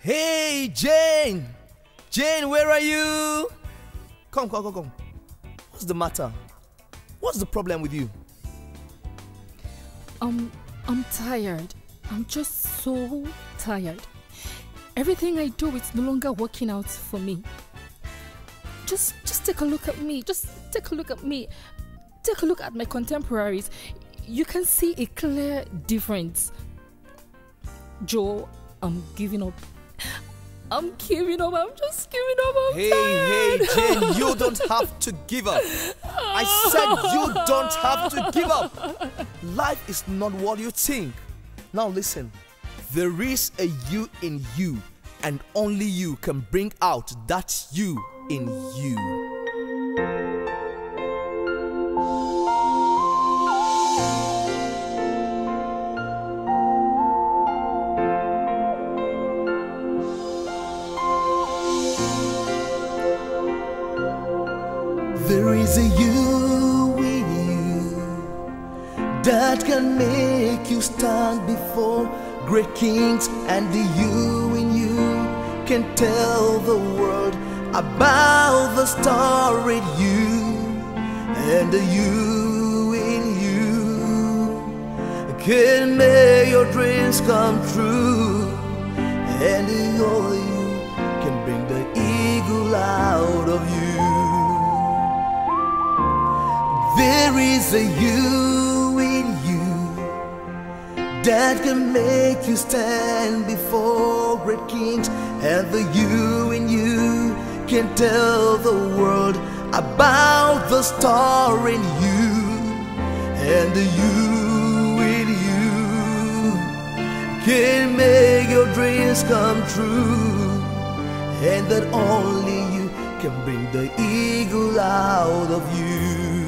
Hey, Jane! Jane, where are you? Come, come, come, come. What's the matter? What's the problem with you? Um, I'm tired. I'm just so tired. Everything I do is no longer working out for me. Just just take a look at me. Just take a look at me. Take a look at my contemporaries. You can see a clear difference. Joe, I'm giving up. I'm giving up. I'm just giving up. I'm Hey, tired. hey, Jane, you don't have to give up. I said you don't have to give up. Life is not what you think. Now listen, there is a you in you, and only you can bring out that you in you. There is a you in you that can make you stand before great kings, and the you in you can tell the world about the star in you, and the you in you can make your dreams come true, and the you A you in you that can make you stand before great kings, and the you in you can tell the world about the star in you, and the you in you can make your dreams come true, and that only you can bring the eagle out of you.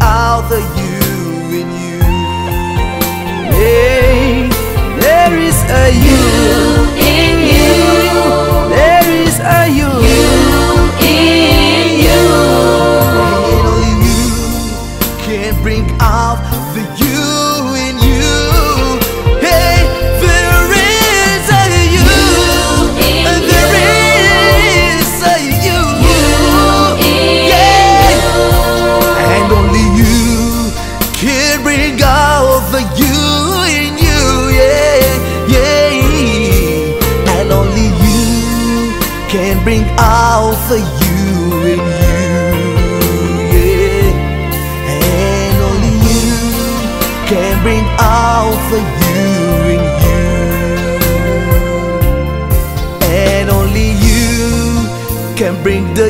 Out the you in you. Hey, there is a you in you. There is a you in you. Only you can bring out the you. The you in you, yeah. And only you can bring out the you in you. And only you can bring the